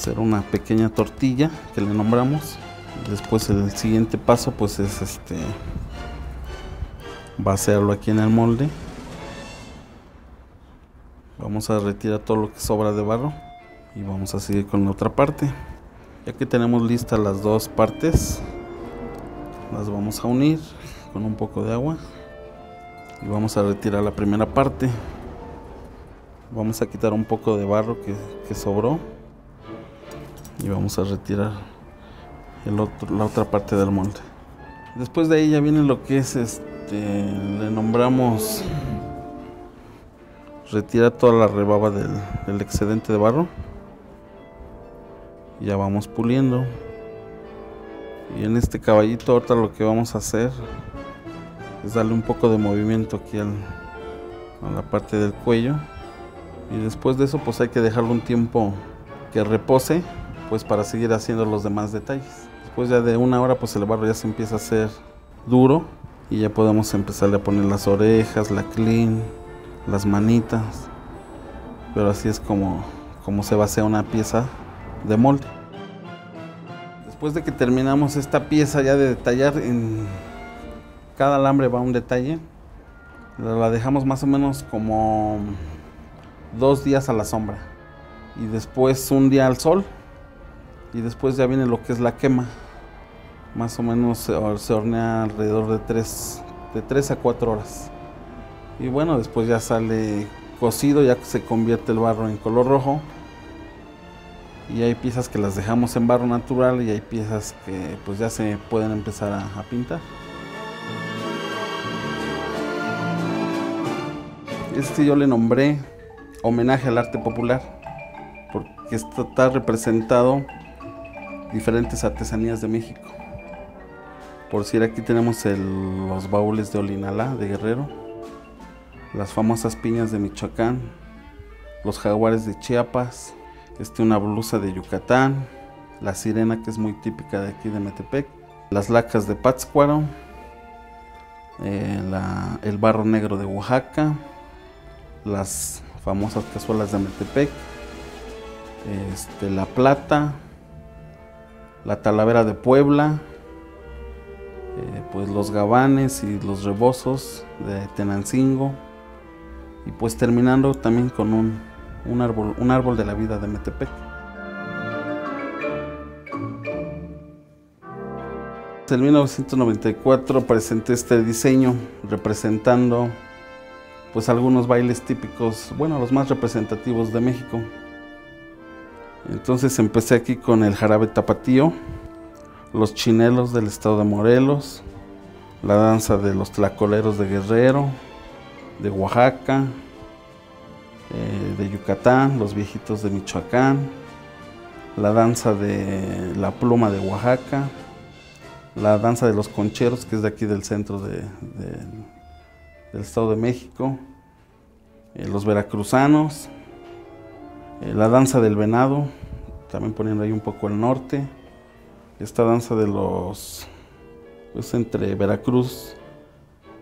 hacer una pequeña tortilla que le nombramos. Después el siguiente paso pues es este vaciarlo aquí en el molde. Vamos a retirar todo lo que sobra de barro y vamos a seguir con la otra parte. Ya que tenemos listas las dos partes, las vamos a unir con un poco de agua y vamos a retirar la primera parte. Vamos a quitar un poco de barro que, que sobró y vamos a retirar el otro, la otra parte del molde. Después de ahí ya viene lo que es este, le nombramos retira toda la rebaba del, excedente de barro. Ya vamos puliendo. Y en este caballito ahorita lo que vamos a hacer es darle un poco de movimiento aquí al, a la parte del cuello. Y después de eso pues hay que dejarlo un tiempo que repose pues para seguir haciendo los demás detalles. Después ya de una hora pues el barro ya se empieza a hacer duro y ya podemos empezarle a poner las orejas, la clean, las manitas. Pero así es como, como se va a hacer una pieza de molde. Después de que terminamos esta pieza ya de detallar, en cada alambre va un detalle. La dejamos más o menos como dos días a la sombra. Y después un día al sol. Y después ya viene lo que es la quema. Más o menos se, se hornea alrededor de 3 de tres a 4 horas. Y bueno, después ya sale cocido, ya se convierte el barro en color rojo. Y hay piezas que las dejamos en barro natural y hay piezas que pues ya se pueden empezar a, a pintar. Este yo le nombré homenaje al arte popular, porque está representado diferentes artesanías de México. Por decir, aquí tenemos los baúles de Olinalá, de Guerrero, las famosas piñas de Michoacán, los jaguares de Chiapas, este, una blusa de Yucatán, la sirena que es muy típica de aquí de Metepec, las lacas de Pátzcuaro, eh, el barro negro de Oaxaca, las famosas cazuelas de Metepec, este, la plata, la talavera de Puebla, eh, pues los gabanes y los rebozos de Tenancingo y pues terminando también con un, un, árbol, un árbol de la vida de Metepec. En 1994 presenté este diseño representando pues algunos bailes típicos, bueno, los más representativos de México. Entonces empecé aquí con el jarabe tapatío, los chinelos del estado de Morelos, la danza de los tlacoleros de Guerrero, de Oaxaca, eh, de Yucatán, los viejitos de Michoacán, la danza de la pluma de Oaxaca, la danza de los concheros, que es de aquí del centro de, de, del Estado de México, eh, los veracruzanos, eh, la danza del venado, también poniendo ahí un poco el norte, esta danza de los, pues entre Veracruz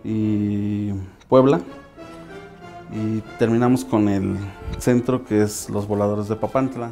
y Puebla, y terminamos con el centro que es los voladores de Papantla.